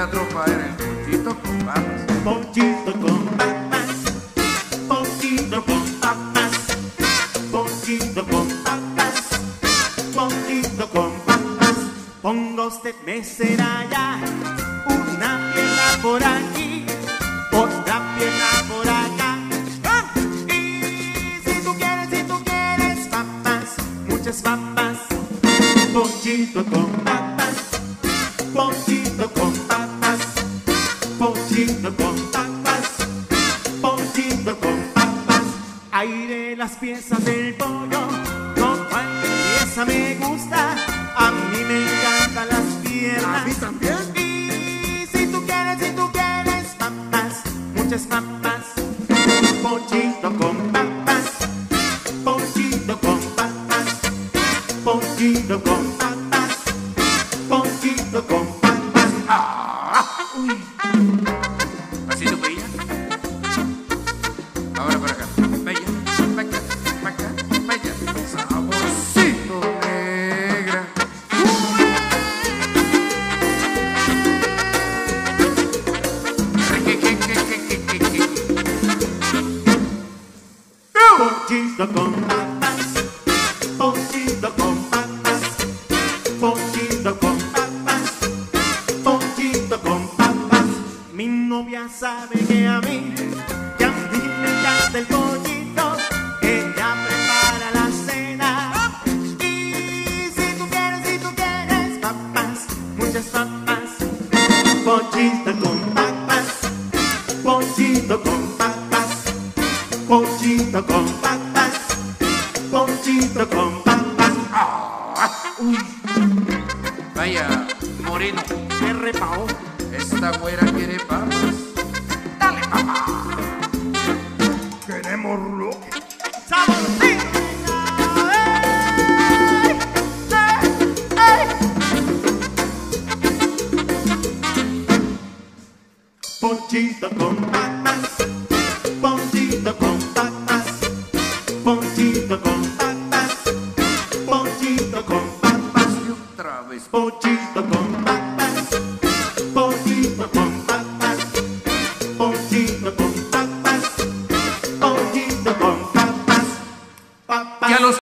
la tropa era el con papas. Pollito con papas, pollito con papas, pollito con papas, con papas. Ponga usted mesera ya, una pierna por aquí, otra pierna por acá. ¡Ah! Y si tú quieres, si tú quieres papas, muchas papas, pollito con papas, pollito con papas, pollito con papas. Aire las piezas del pollo, no cualquier pieza me gusta, a mí me encantan las piernas. A mí también. Y si tú quieres, si tú quieres papas, muchas papas, pollito con papas, pollito con papas, pollito con Con papas, pollito con papas, pollito con papas, pollito con papas. Mi novia sabe que a mí, que a mí me encanta el pollito, ella prepara la cena. Y si tú quieres, si tú quieres papas, muchas papas, pollito con papas, pollito con papas. Pollito con papas, pollito con papas. ¡Ah! Uy, Vaya, Moreno. me repao. Esta güera quiere papas. Dale, papá. Queremos lo con papas, papas, pollito